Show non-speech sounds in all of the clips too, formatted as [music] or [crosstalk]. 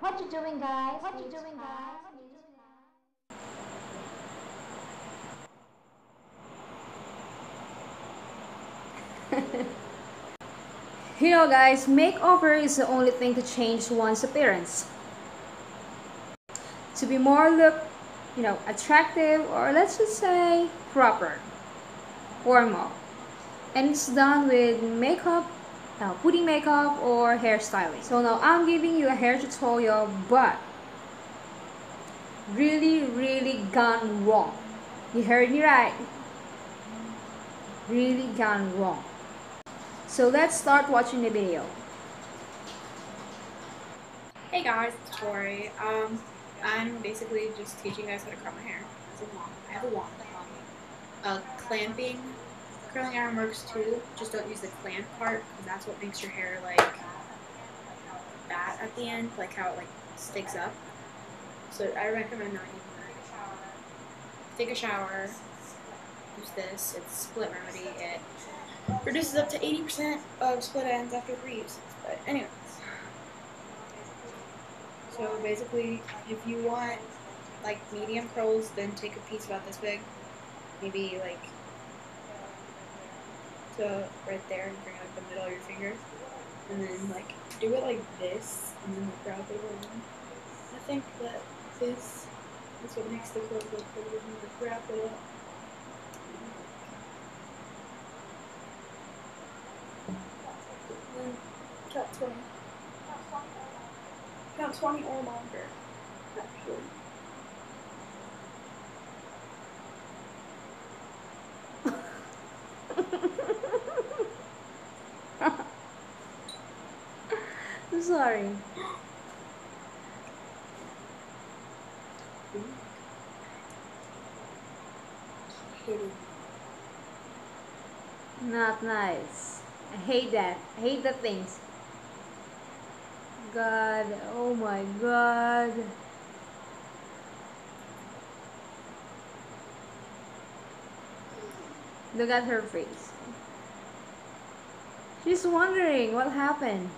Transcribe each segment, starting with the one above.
What you doing, guys? What you doing, guys? you know [laughs] guys, makeover is the only thing to change one's appearance. To be more look, you know, attractive or let's just say proper. Formal. And it's done with makeup, uh, putting makeup or hairstyling. So now I'm giving you a hair tutorial but really really gone wrong. You heard me right. Really gone wrong. So let's start watching the video. Hey guys, it's Tori. Um, I'm basically just teaching you guys how to curl my hair. It's a wand. I have a wand. Uh, clamping, curling iron works too. Just don't use the clamp part because that's what makes your hair like that at the end, like how it like sticks up. So I recommend not using that. Take a shower. Use this. It's split remedy. It reduces up to 80% of split ends after three uses. But anyways. So basically, if you want like medium curls, then take a piece about this big, maybe like to right there and bring like the middle of your fingers, and then like do it like this, and then like wrap it around. I think that this is what makes the curls look good when you wrap it up. Count 20. Count 20 or longer, actually. Sorry. Not nice. I hate that. I hate the things. God, oh my god. Look at her face. She's wondering what happened.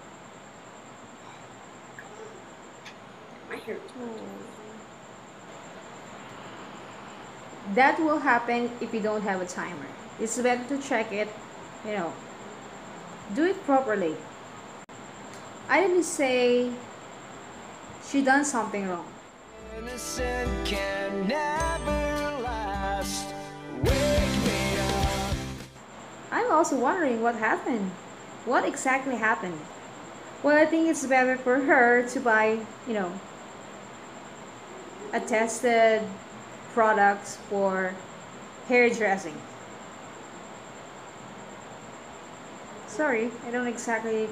Hair That will happen if you don't have a timer. It's better to check it, you know, do it properly. I didn't say she done something wrong. Innocent can never last. Wake me up. I'm also wondering what happened. What exactly happened? Well, I think it's better for her to buy, you know, a tested products for hairdressing. Sorry, I don't exactly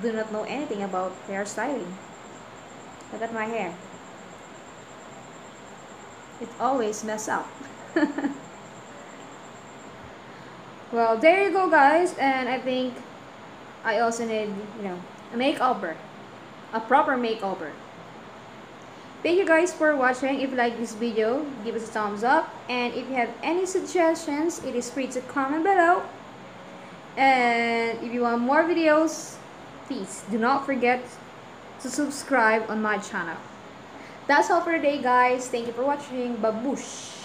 do not know anything about hairstyling. Look at my hair. It always mess up. [laughs] well, there you go guys. And I think I also need, you know, a makeover. A proper makeover. Thank you guys for watching. If you like this video, give us a thumbs up. And if you have any suggestions, it is free to comment below. And if you want more videos, please do not forget to subscribe on my channel. That's all for today guys. Thank you for watching. Babush!